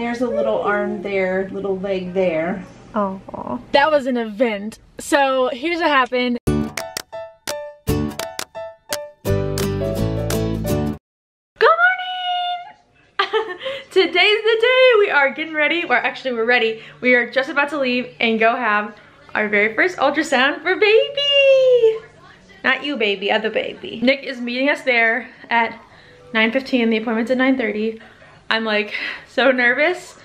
There's a little arm there, little leg there. Oh, that was an event. So here's what happened. Good morning! Today's the day we are getting ready. Well, actually we're ready. We are just about to leave and go have our very first ultrasound for baby. Not you baby, other baby. Nick is meeting us there at 9.15. The appointment's at 9.30. I'm like so nervous.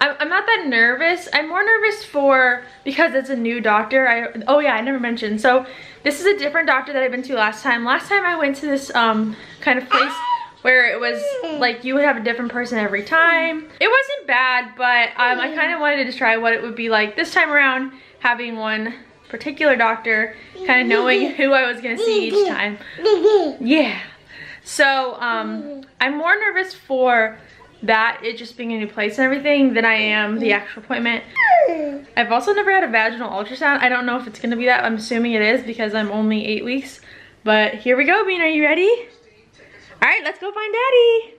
I'm, I'm not that nervous. I'm more nervous for, because it's a new doctor. I Oh yeah, I never mentioned. So this is a different doctor that I've been to last time. Last time I went to this um kind of place where it was like you would have a different person every time. It wasn't bad, but um, I kind of wanted to try what it would be like this time around having one particular doctor, kind of knowing who I was gonna see each time. Yeah. So um, I'm more nervous for that, it just being a new place and everything, than I am the mm-hmm. actual appointment. I've also never had a vaginal ultrasound. I don't know if it's gonna be that. I'm assuming it is because I'm only eight weeks. But here we go, Bean. Are you ready? All right, let's go find Daddy.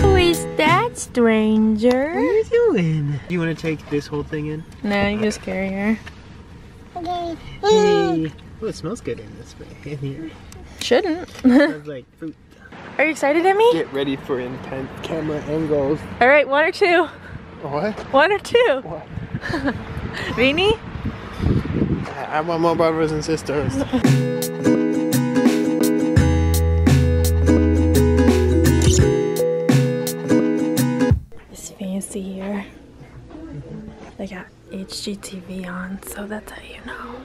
Who is that stranger? What are you doing? You want to take this whole thing in? No, you just carry her. Hey. Oh, it smells good in this way. In here. Shouldn't. smells like fruit. Are you excited, Emmy? Get ready for intense camera angles. All right, one or two. What? One or two. What? Beanie? I want more brothers and sisters. It's fancy here. They got HGTV on, so that's how you know.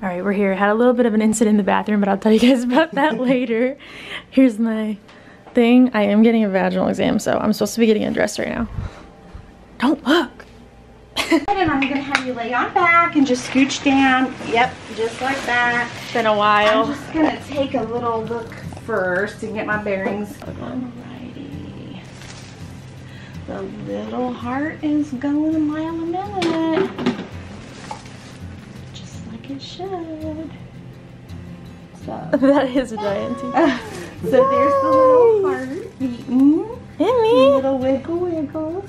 All right, we're here. Had a little bit of an incident in the bathroom, but I'll tell you guys about that later. Here's my thing. I am getting a vaginal exam, so I'm supposed to be getting undressed right now. Don't look. And I'm gonna have you lay on back and just scooch down. Yep, just like that. It's been a while. I'm just gonna take a little look first and get my bearings. Alrighty. The little heart is going a mile a minute. Just like it should. So, that is a giant so there's the little heart beating. Emmy! Little wiggle wiggle.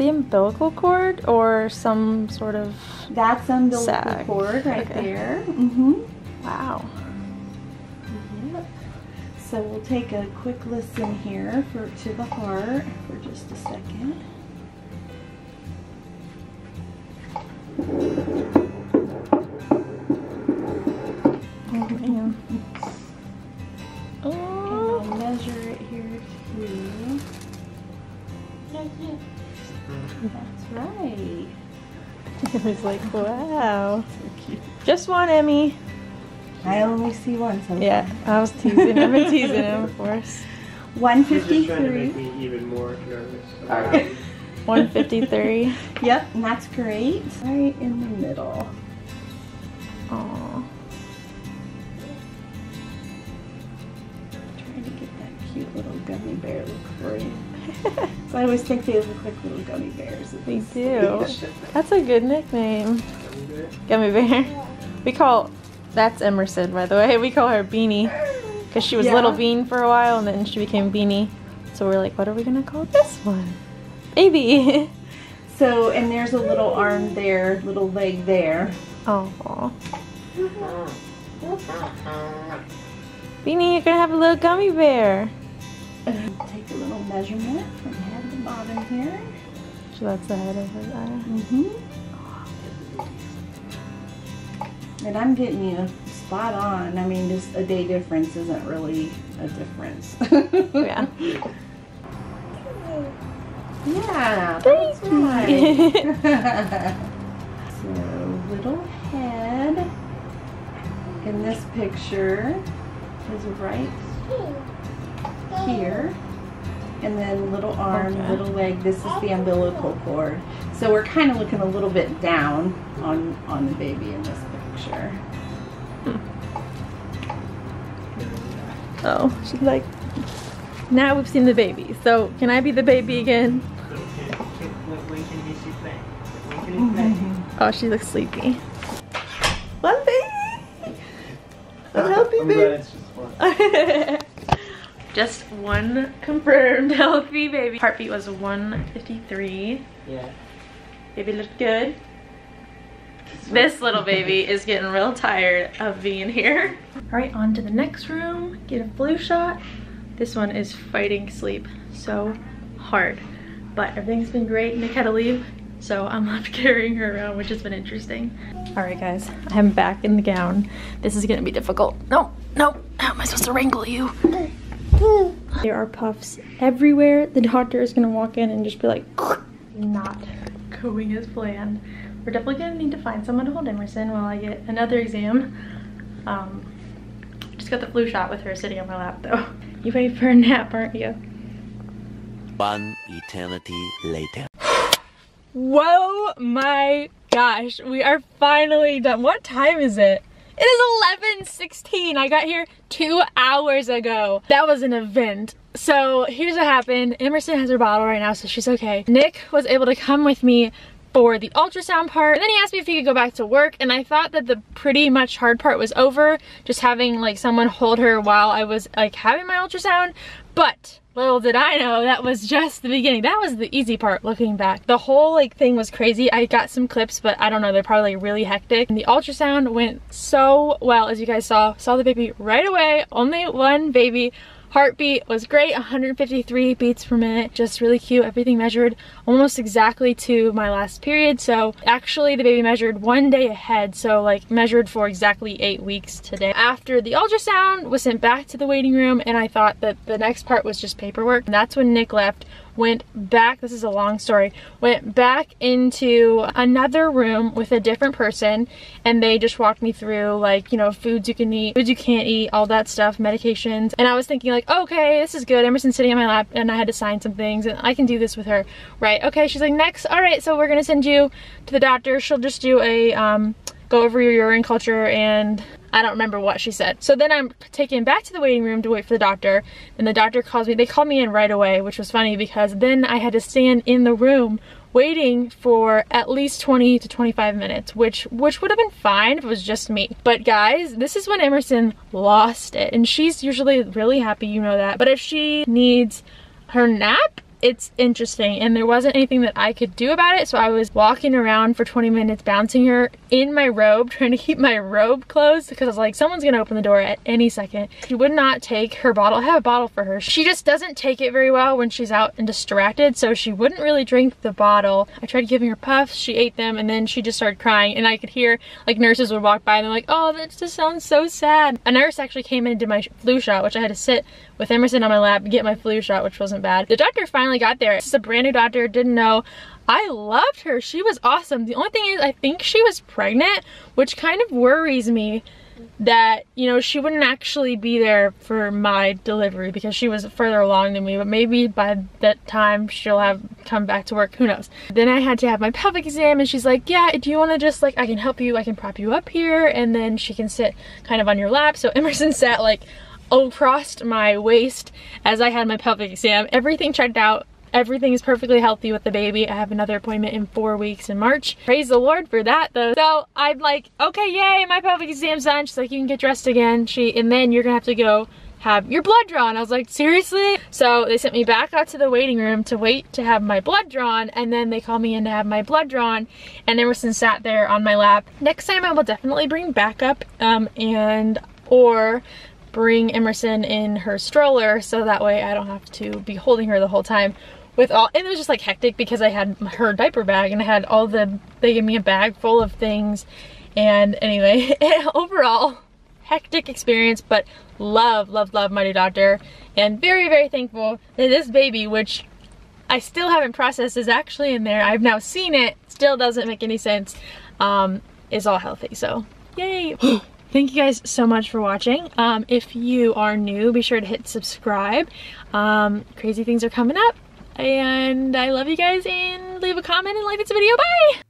The umbilical cord or some sort of That's umbilical Sag. cord right Okay. there. Mm-hmm. wow. Yep. So we'll take a quick listen here for to the heart for just a second. Was like wow. Just one Emmy. I only see one so Yeah, I was teasing. I've been teasing him, of course. One She's just trying to make fifty-three. me even more nervous. Alright. 153. Yep, and that's great. Right in the middle. Aw. Trying to get that cute little gummy bear look for you. So I always think they look like little gummy bears. They do. That's a good nickname. Gummy bear. We call that's Emerson, by the way. We call her Beanie because she was Yeah. Little Bean for a while, and then she became Beanie. So we're like, what are we gonna call this one? Baby. So, and there's a little arm there, little leg there. Oh. Beanie, you're gonna have a little gummy bear. And take a little measurement from head to bottom here. So that's the head of her eye. Mm-hmm. And I'm getting you spot on. I mean, just a day difference isn't really a difference. Yeah. Yeah. That's right. so, little head in this picture is right here. And then little arm, Okay. little leg. This is the umbilical cord. So we're kind of looking a little bit down on on the baby in this picture. Oh, she's like now we've seen the baby. So can I be the baby again? When can he see play? When can he play? Oh, she looks sleepy. One baby! A healthy I'm glad baby. It's just one. Just one confirmed healthy baby. Heartbeat was 153. Yeah. Baby looked good. This little baby is getting real tired of being here. All right, on to the next room. Get a flu shot. This one is fighting sleep so hard. But everything's been great. Nick had to leave, so I'm left carrying her around, which has been interesting. All right, guys, I'm back in the gown. This is gonna be difficult. No, no, how am I supposed to wrangle you? There are puffs everywhere. The doctor is gonna walk in and just be like, not going as planned. We're definitely gonna need to find someone to hold Emerson while I get another exam. Um, just got the flu shot with her sitting on my lap though. You ready for a nap, aren't you? One eternity later. Whoa my gosh, we are finally done. What time is it? It is 11.16. I got here two hours ago. That was an event. So here's what happened. Emerson has her bottle right now, so she's okay. Nick was able to come with me for the ultrasound part. And then he asked me if he could go back to work and I thought that the pretty much hard part was over, just having like someone hold her while I was like having my ultrasound. But little did I know that was just the beginning. That was the easy part looking back. The whole like thing was crazy. I got some clips, but I don't know, they're probably really hectic. And the ultrasound went so well as you guys saw. Saw the baby right away, only one baby. Heartbeat was great, 153 beats per minute, just really cute. Everything measured almost exactly to my last period. So actually the baby measured one day ahead. So like measured for exactly eight weeks today. After the ultrasound was sent back to the waiting room and I thought that the next part was just paperwork. And that's when Nick left went back, this is a long story, went back into another room with a different person and they just walked me through like, you know, foods you can eat, foods you can't eat, all that stuff, medications. And I was thinking like, okay, this is good. Emerson's sitting on my lap and I had to sign some things and I can do this with her. Right, okay, she's like, next, all right, so we're gonna send you to the doctor. She'll just do a, um, go over your urine culture and I don't remember what she said. So then I'm taken back to the waiting room to wait for the doctor. And the doctor calls me, they called me in right away, which was funny because then I had to stand in the room waiting for at least 20 to 25 minutes, which which would have been fine if it was just me. But guys, this is when Emerson lost it. And she's usually really happy, you know that. But if she needs her nap, it's interesting and there wasn't anything that I could do about it so I was walking around for 20 minutes bouncing her in my robe trying to keep my robe closed because I was like someone's gonna open the door at any second. She would not take her bottle. I have a bottle for her. She just doesn't take it very well when she's out and distracted so she wouldn't really drink the bottle. I tried giving her puffs, she ate them and then she just started crying and I could hear like nurses would walk by and they're like oh that just sounds so sad. A nurse actually came in and did my flu shot which I had to sit with Emerson on my lap and get my flu shot which wasn't bad. The doctor finally got there. Is a brand new doctor, didn't know. I loved her. She was awesome. The only thing is I think she was pregnant, which kind of worries me that, you know, she wouldn't actually be there for my delivery because she was further along than me, but maybe by that time she'll have come back to work, who knows. Then I had to have my pelvic exam and she's like, yeah, do you want to just like, I can help you, I can prop you up here and then she can sit kind of on your lap. So Emerson sat like across my waist as I had my pelvic exam. Everything checked out. Everything is perfectly healthy with the baby. I have another appointment in four weeks in March. Praise the Lord for that though. So I'm like, okay, yay, my pelvic exam's done. She's like, you can get dressed again. She, and then you're gonna have to go have your blood drawn. I was like, seriously? So they sent me back out to the waiting room to wait to have my blood drawn and then they called me in to have my blood drawn and Emerson sat there on my lap. Next time I will definitely bring backup um, and or bring Emerson in her stroller so that way I don't have to be holding her the whole time with all and it was just like hectic because I had her diaper bag and I had all the they gave me a bag full of things. And anyway overall hectic experience but love love love my new doctor. And very very thankful that this baby which I still haven't processed is actually in there. I've now seen it. Still doesn't make any sense. Um is all healthy so yay Thank you guys so much for watching. Um, if you are new, be sure to hit subscribe. Um, crazy things are coming up. And I love you guys and leave a comment and like this video. Bye!